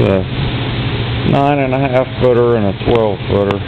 a nine and a half footer and a twelve footer.